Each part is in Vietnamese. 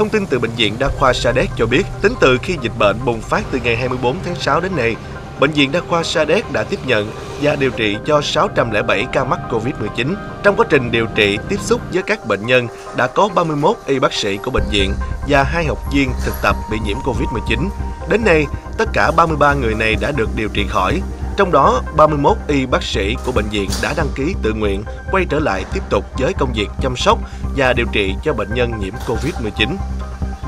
Thông tin từ Bệnh viện Đa khoa Sa Đéc cho biết, tính từ khi dịch bệnh bùng phát từ ngày 24 tháng 6 đến nay, Bệnh viện Đa khoa Sa Đéc đã tiếp nhận và điều trị cho 607 ca mắc COVID-19. Trong quá trình điều trị tiếp xúc với các bệnh nhân, đã có 31 y bác sĩ của bệnh viện và hai học viên thực tập bị nhiễm COVID-19. Đến nay, tất cả 33 người này đã được điều trị khỏi. Trong đó, 31 y bác sĩ của bệnh viện đã đăng ký tự nguyện quay trở lại tiếp tục với công việc chăm sóc và điều trị cho bệnh nhân nhiễm COVID-19.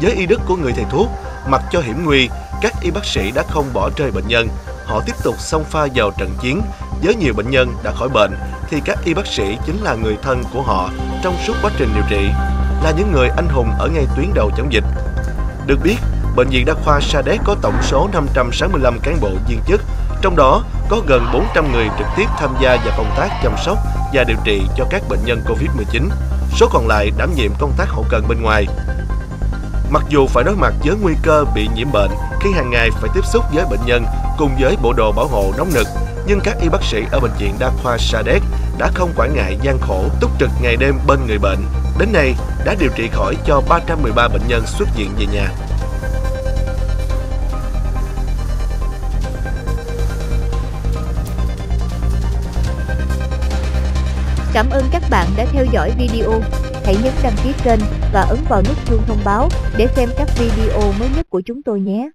Với y đức của người thầy thuốc, mặc cho hiểm nguy, các y bác sĩ đã không bỏ rơi bệnh nhân. Họ tiếp tục xông pha vào trận chiến. Với nhiều bệnh nhân đã khỏi bệnh, thì các y bác sĩ chính là người thân của họ trong suốt quá trình điều trị, là những người anh hùng ở ngay tuyến đầu chống dịch. Được biết, Bệnh viện Đa khoa Sa Đéc có tổng số 565 cán bộ viên chức, trong đó có gần 400 người trực tiếp tham gia vào công tác chăm sóc và điều trị cho các bệnh nhân COVID-19. Số còn lại đảm nhiệm công tác hậu cần bên ngoài. Mặc dù phải đối mặt với nguy cơ bị nhiễm bệnh khi hàng ngày phải tiếp xúc với bệnh nhân cùng với bộ đồ bảo hộ nóng nực, nhưng các y bác sĩ ở bệnh viện Đa khoa Sa Đéc đã không quản ngại gian khổ túc trực ngày đêm bên người bệnh. Đến nay đã điều trị khỏi cho 313 bệnh nhân xuất viện về nhà. Cảm ơn các bạn đã theo dõi video. Hãy nhấn đăng ký kênh và ấn vào nút chuông thông báo để xem các video mới nhất của chúng tôi nhé.